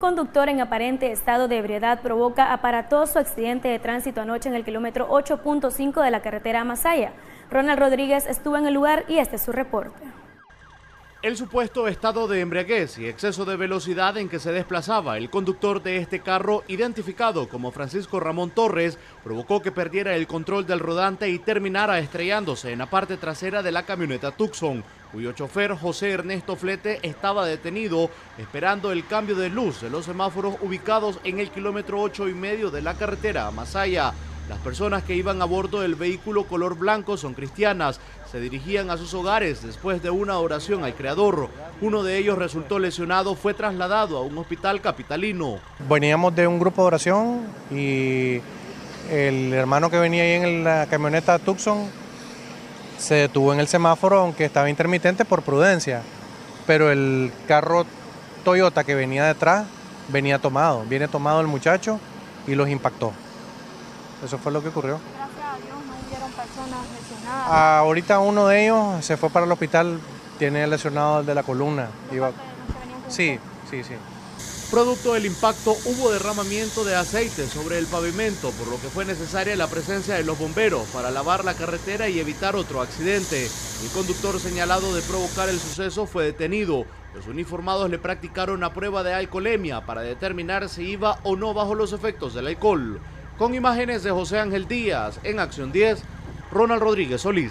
Conductor en aparente estado de ebriedad provoca aparatoso accidente de tránsito anoche en el kilómetro 8.5 de la carretera Masaya. Ronald Rodríguez estuvo en el lugar y este es su reporte. El supuesto estado de embriaguez y exceso de velocidad en que se desplazaba el conductor de este carro, identificado como Francisco Ramón Torres, provocó que perdiera el control del rodante y terminara estrellándose en la parte trasera de la camioneta Tucson, cuyo chofer José Ernesto Flete estaba detenido esperando el cambio de luz de los semáforos ubicados en el kilómetro 8 y medio de la carretera Masaya. Las personas que iban a bordo del vehículo color blanco son cristianas. Se dirigían a sus hogares después de una oración al Creador. Uno de ellos resultó lesionado, fue trasladado a un hospital capitalino. Veníamos de un grupo de oración y el hermano que venía ahí en la camioneta Tucson se detuvo en el semáforo, aunque estaba intermitente por prudencia. Pero el carro Toyota que venía detrás venía tomado. Viene tomado el muchacho y los impactó. Eso fue lo que ocurrió. Gracias a Dios no hubieron personas lesionadas. ahorita uno de ellos se fue para el hospital, tiene lesionado el de la columna. Iba... Sí, sí, sí. Producto del impacto hubo derramamiento de aceite sobre el pavimento, por lo que fue necesaria la presencia de los bomberos para lavar la carretera y evitar otro accidente. El conductor señalado de provocar el suceso fue detenido. Los uniformados le practicaron una prueba de alcoholemia para determinar si iba o no bajo los efectos del alcohol. Con imágenes de José Ángel Díaz, en Acción 10, Ronald Rodríguez Solís.